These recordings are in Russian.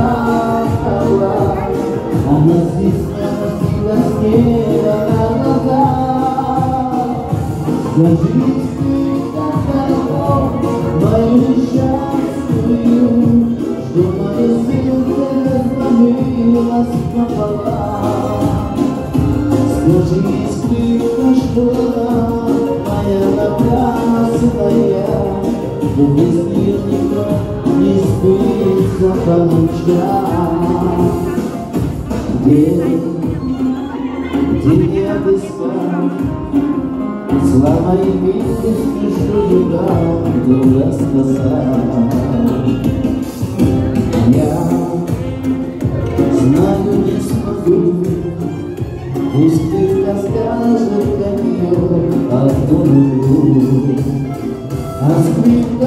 плакала, Она стеснялась и воскресла на глаза. Скажи, как любовь мою несчастную, Что мое сердце разломилось пополам. Скажи, сколько что моя напрасная, Что без нее никто не спится по ночам. День, день я без спал, Слава и милость, что юга дура спасал. Я знаю, не смогу Пусть ты расскажешь, ее одну А скрипка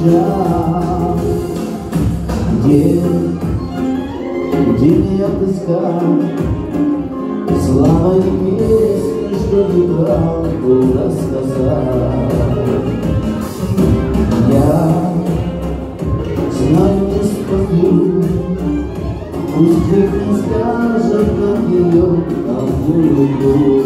дождя. Где, где меня отыскать? Слава и песни, что играл, был рассказал. Я знаю, не спою, Пусть их не скажет, как ее толпу другую.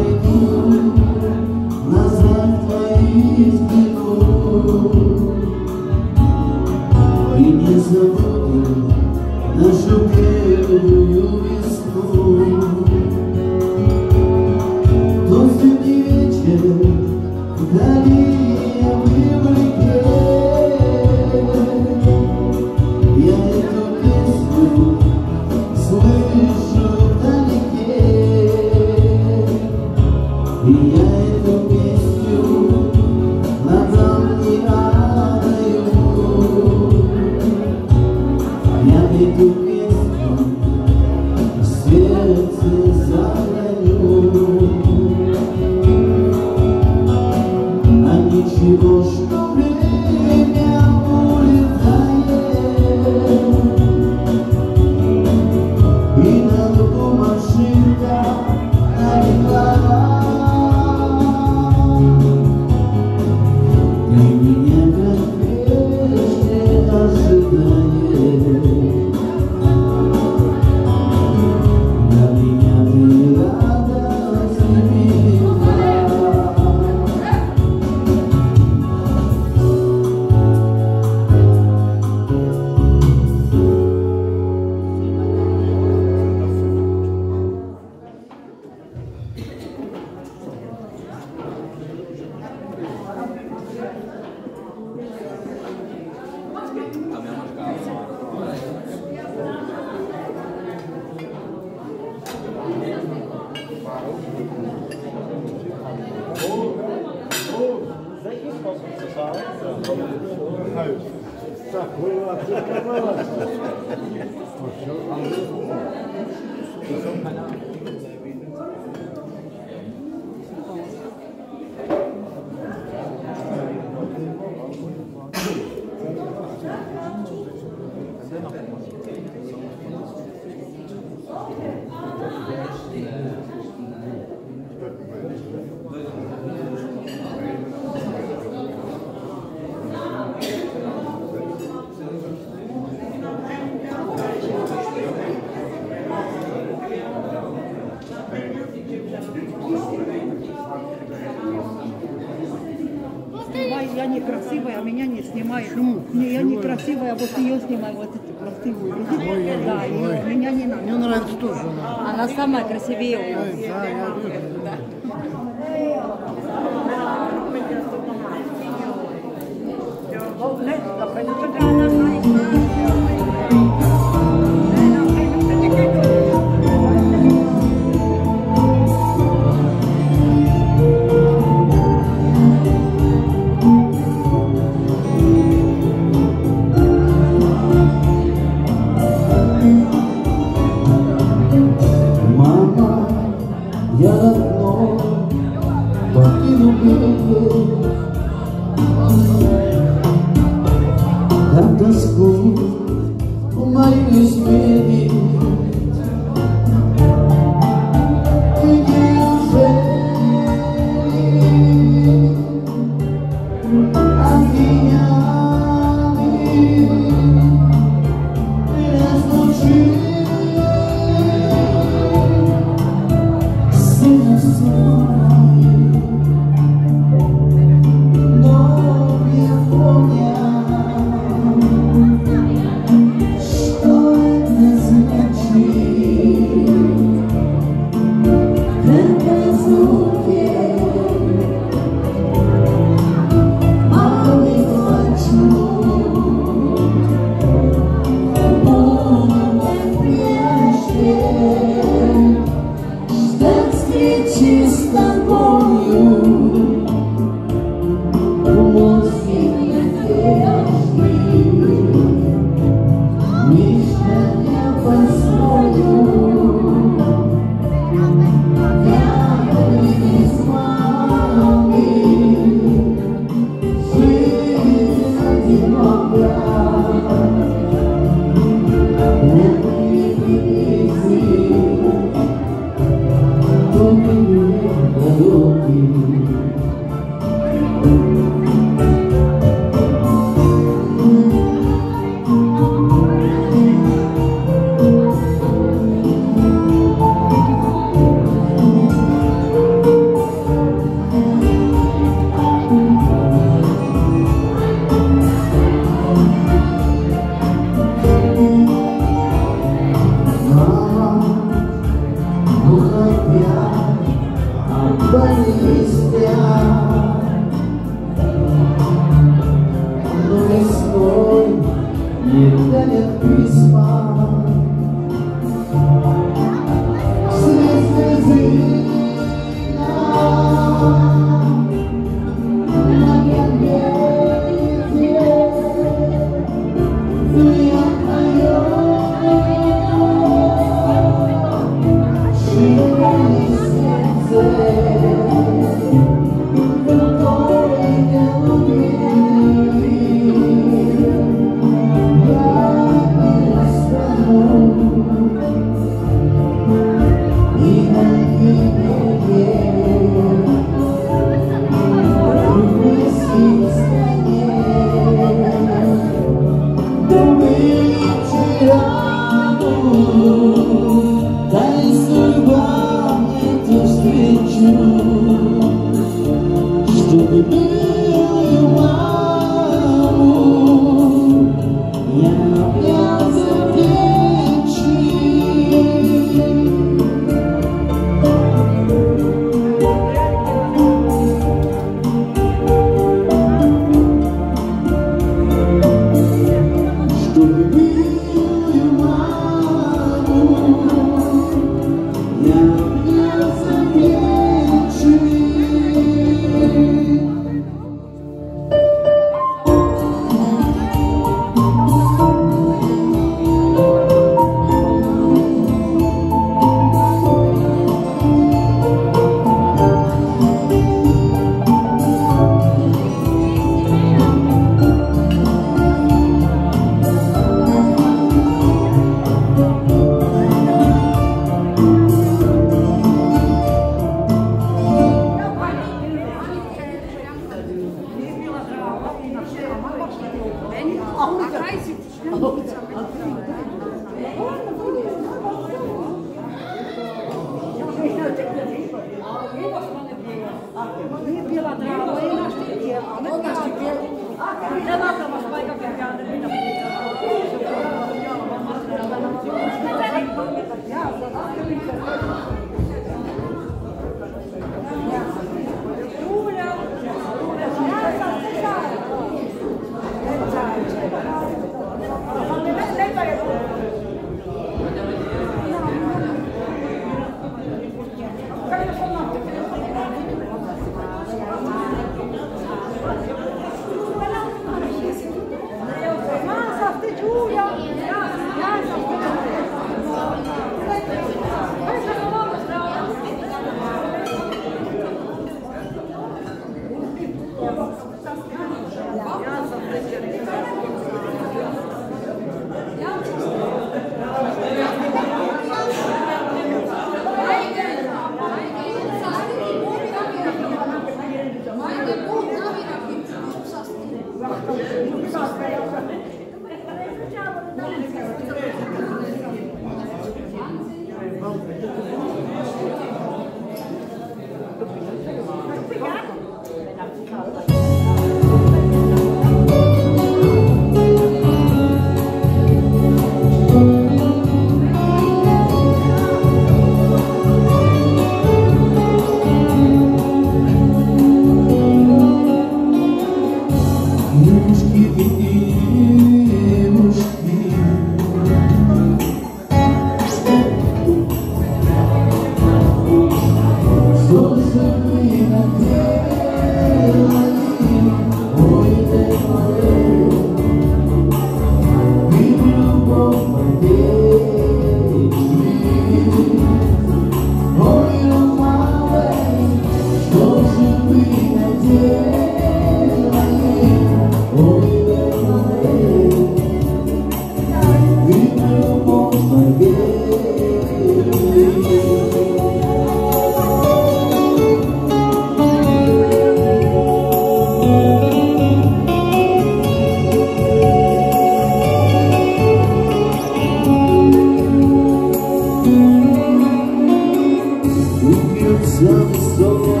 Some so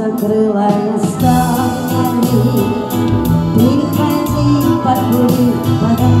закрыла ставни, Приходи, покури подо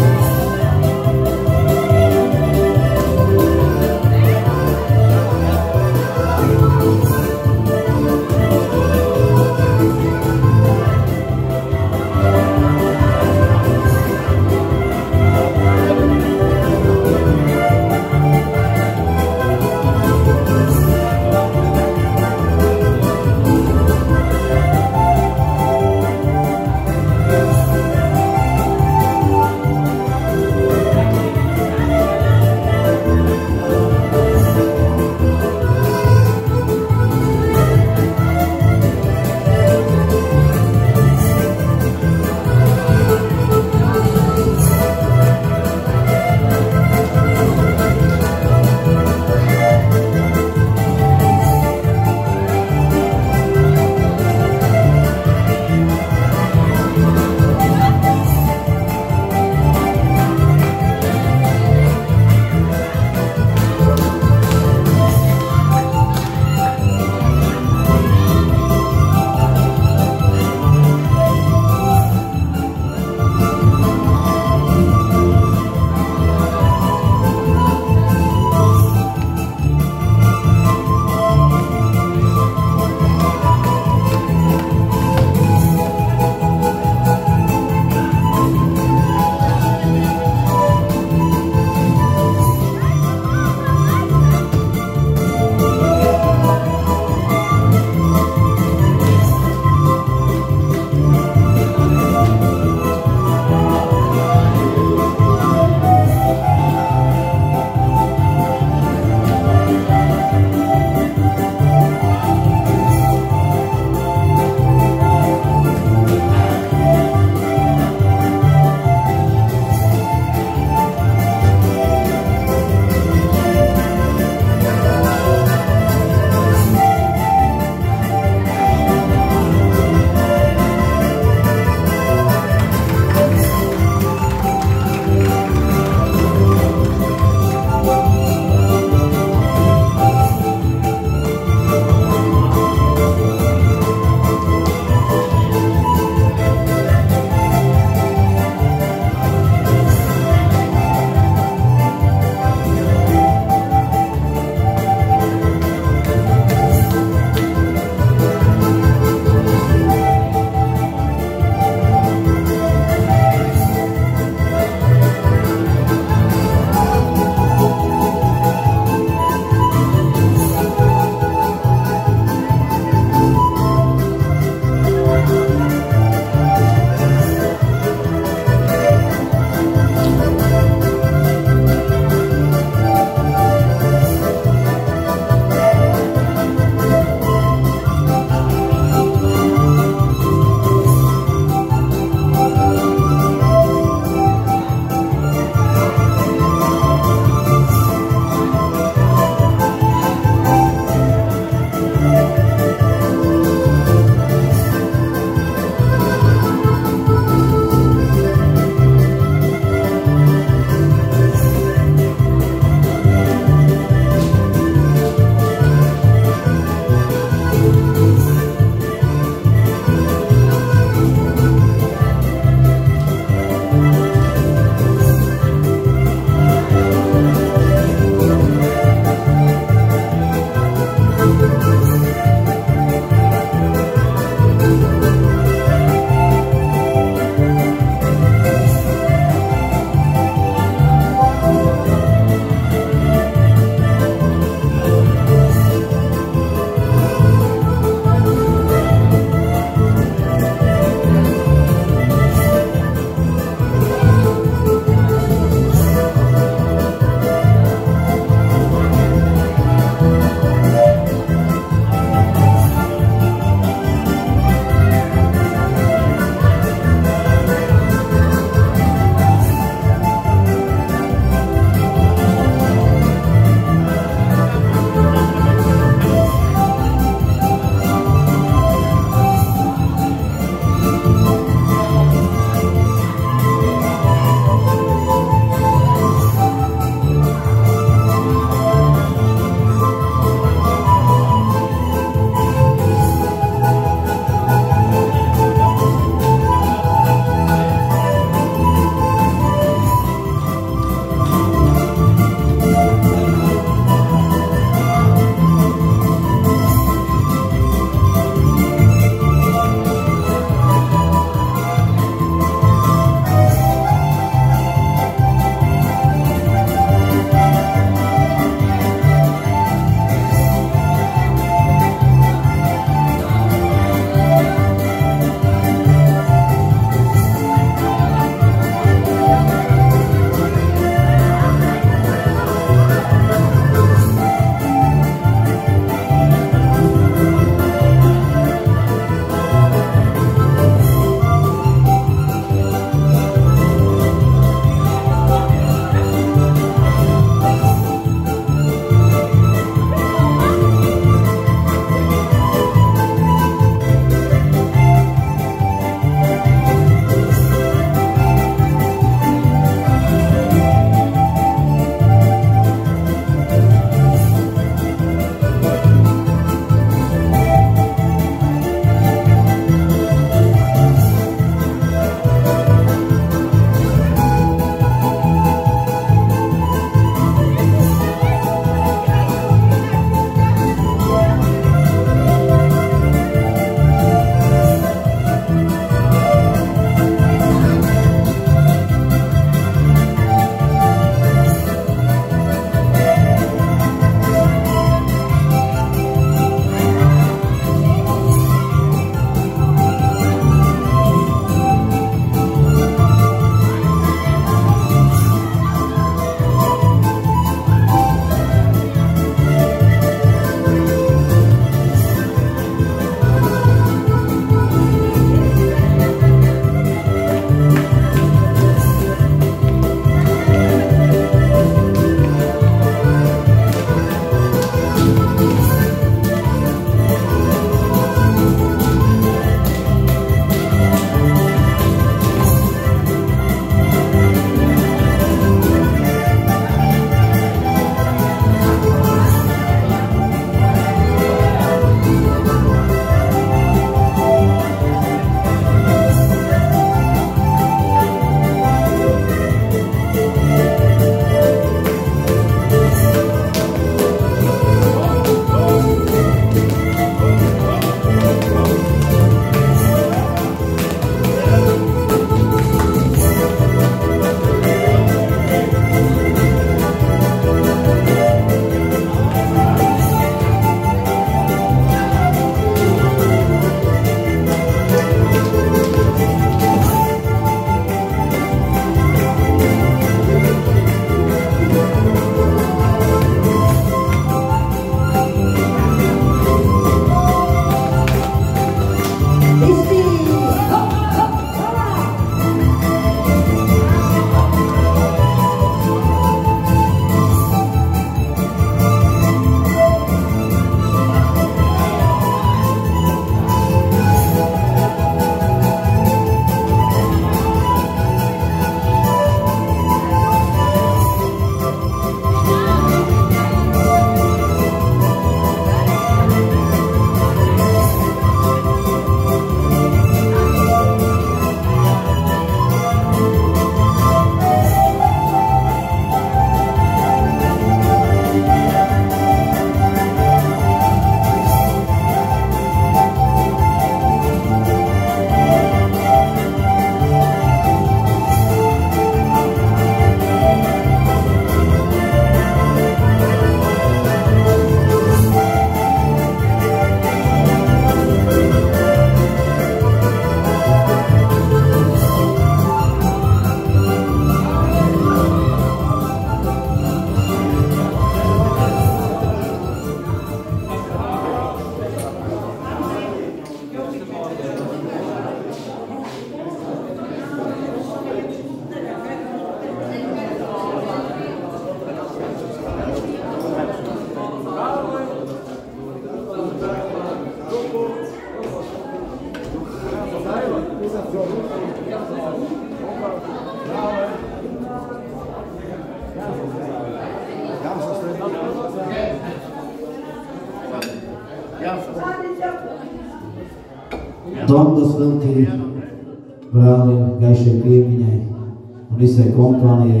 Sultan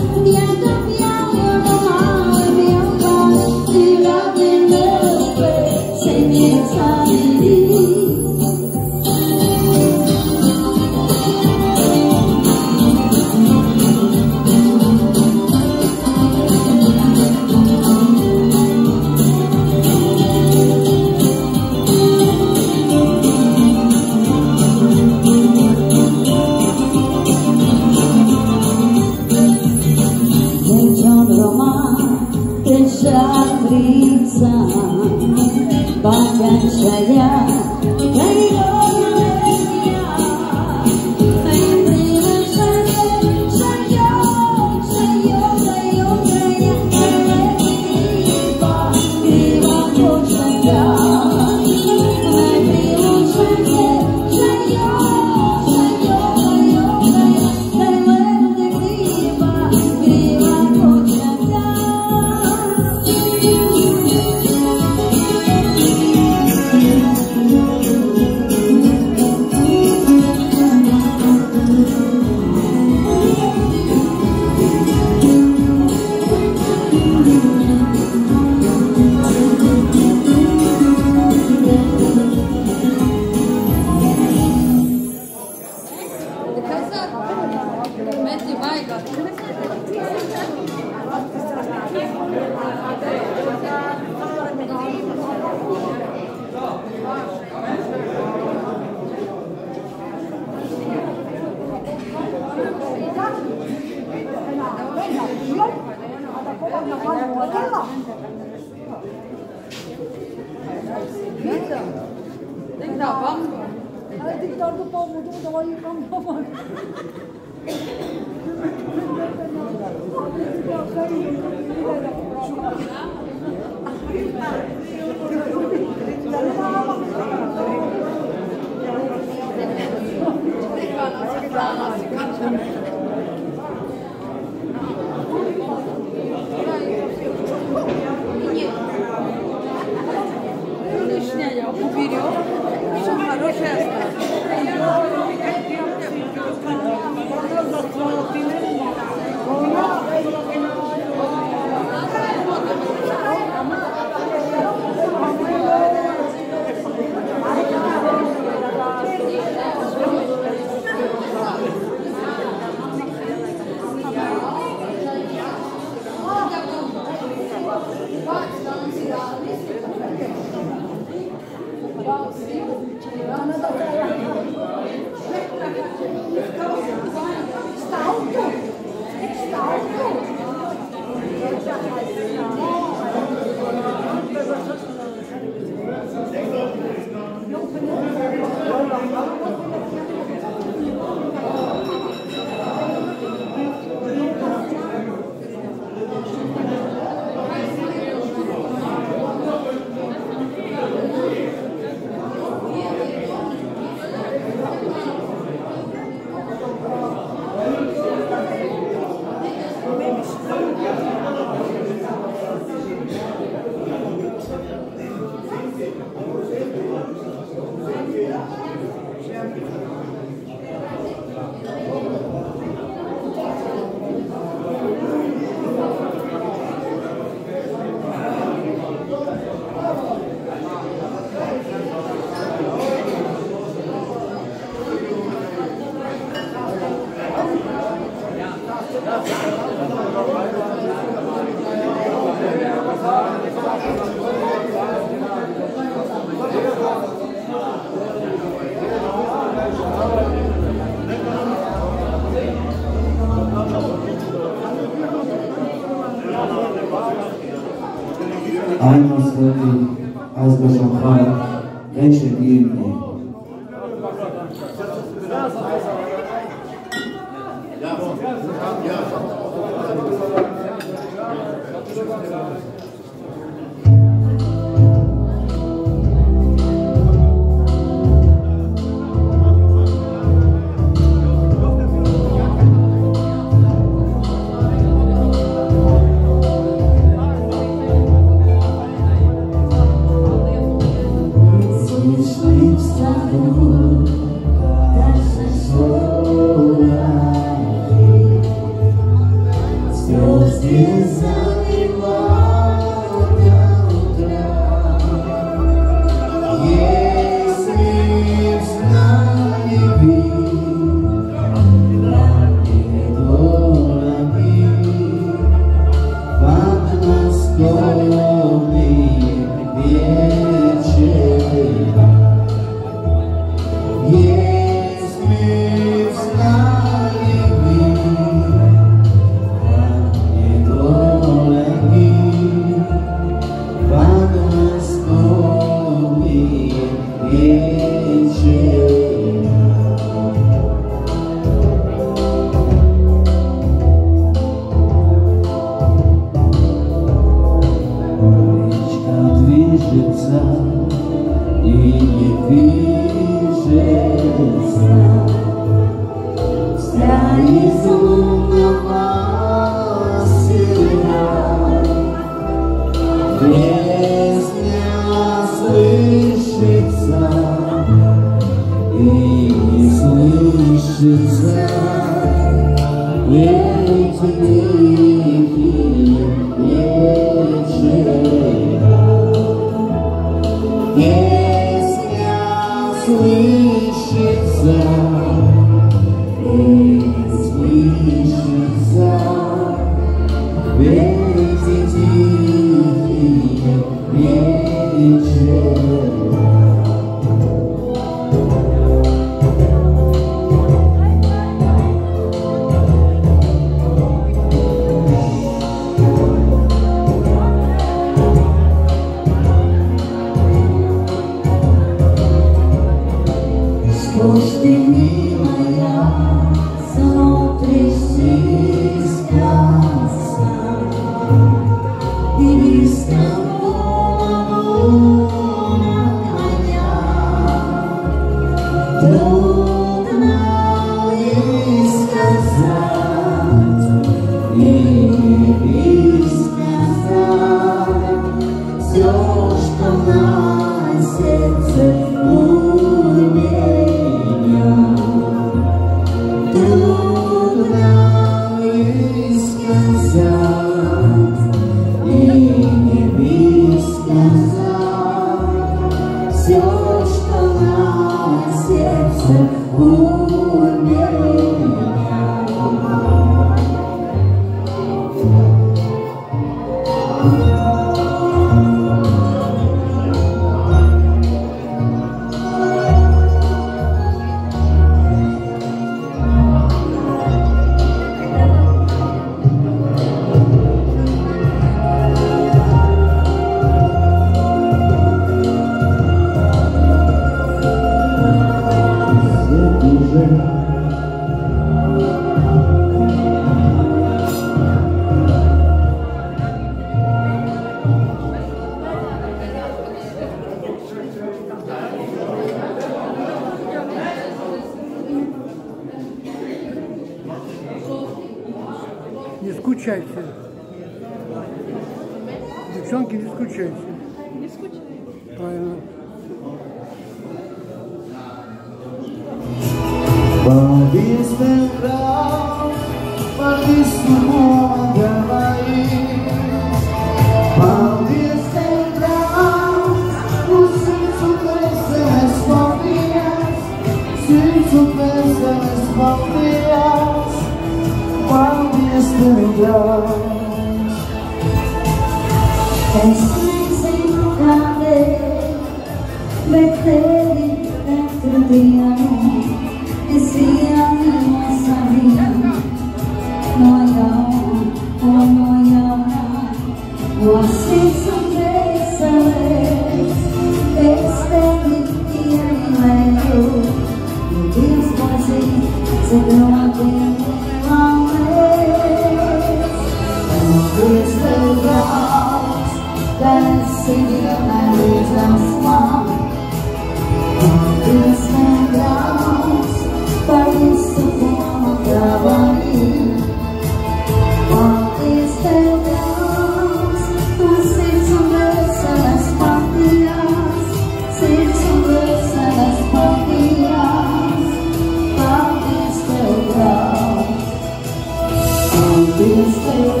Senhor.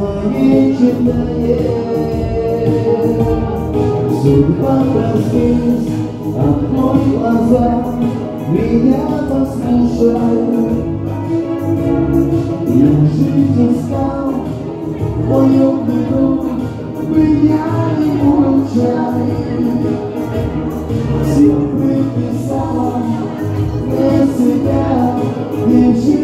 своей читает. Судьба раскрылась, окной глаза, меня послушай. Я жить искал, твою беду, меня не мучай. Все приписала для себя, не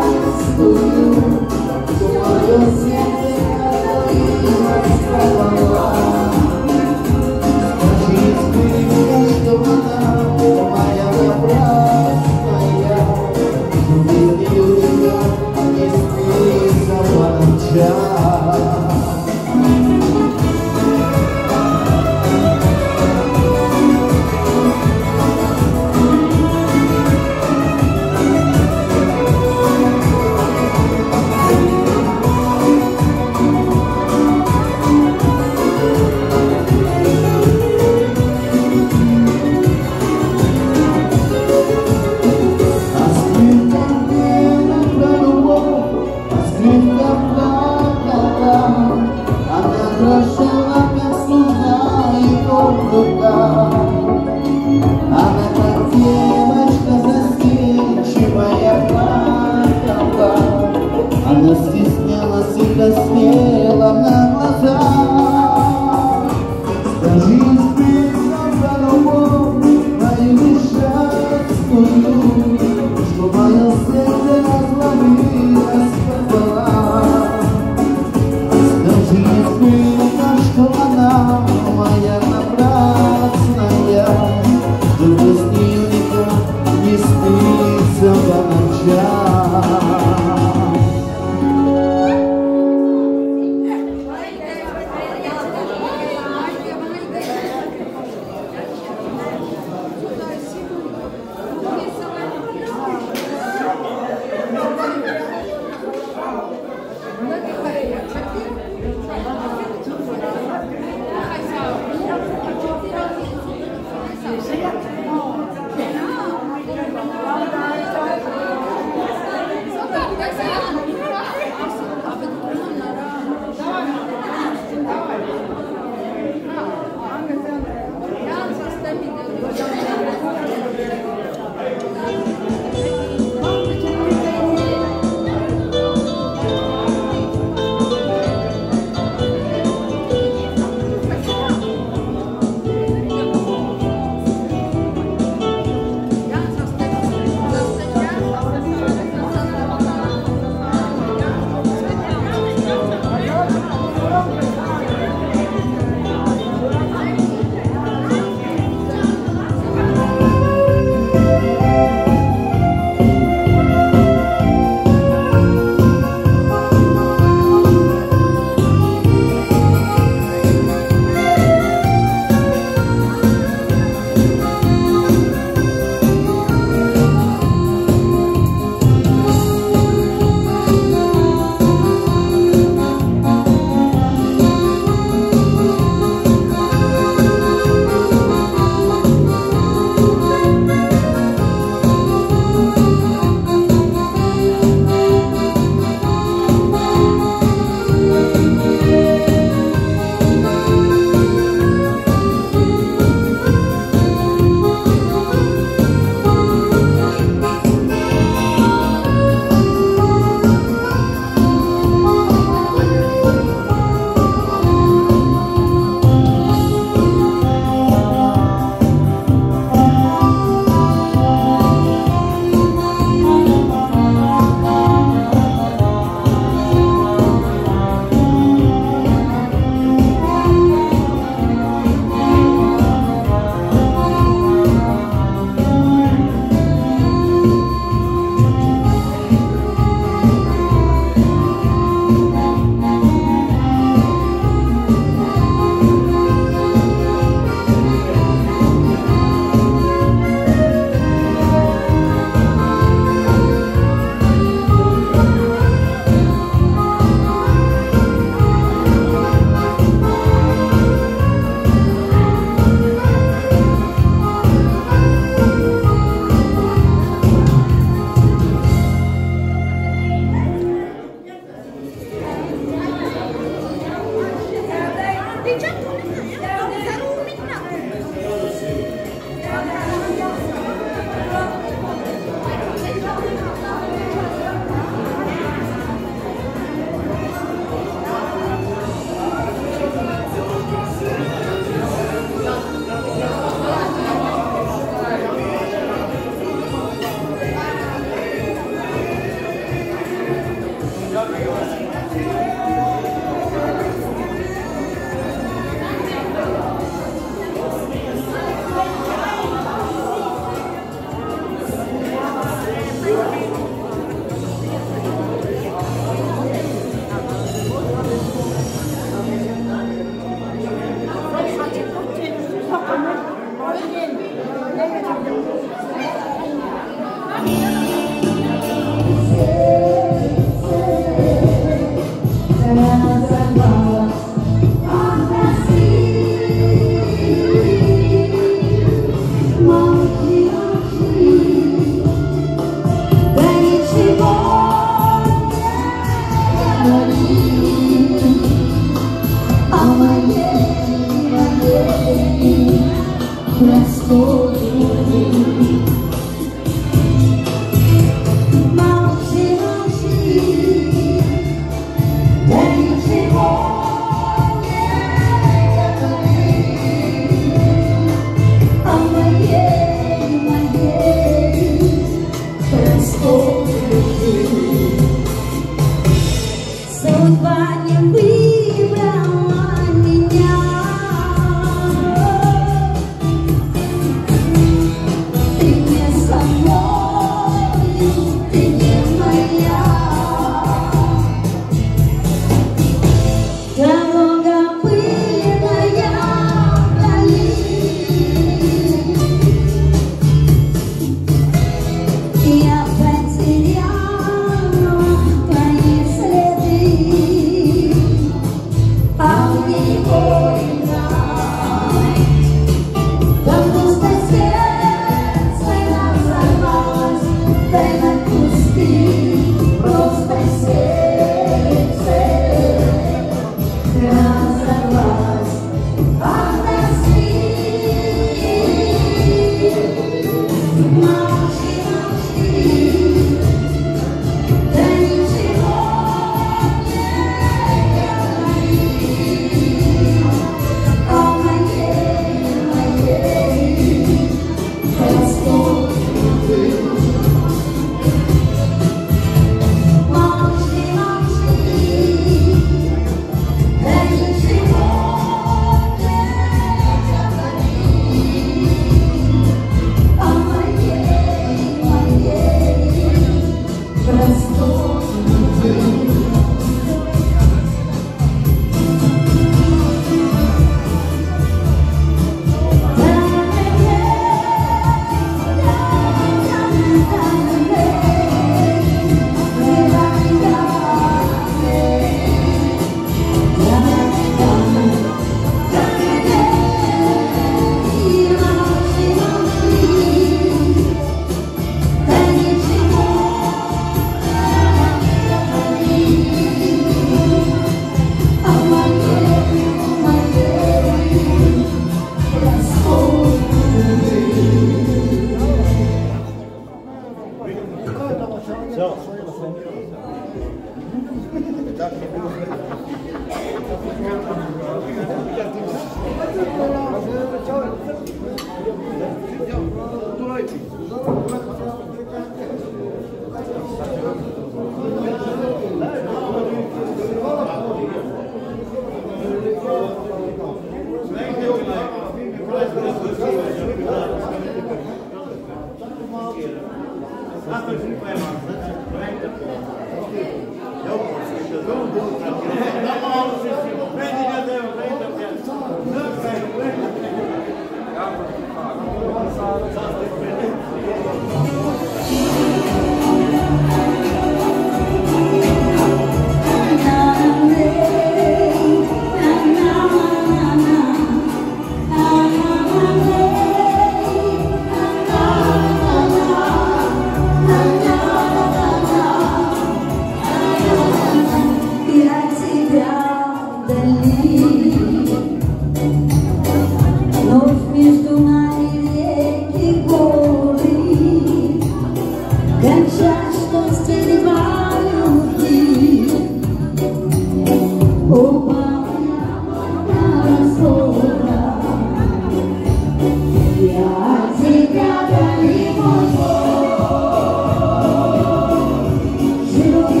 Senhor.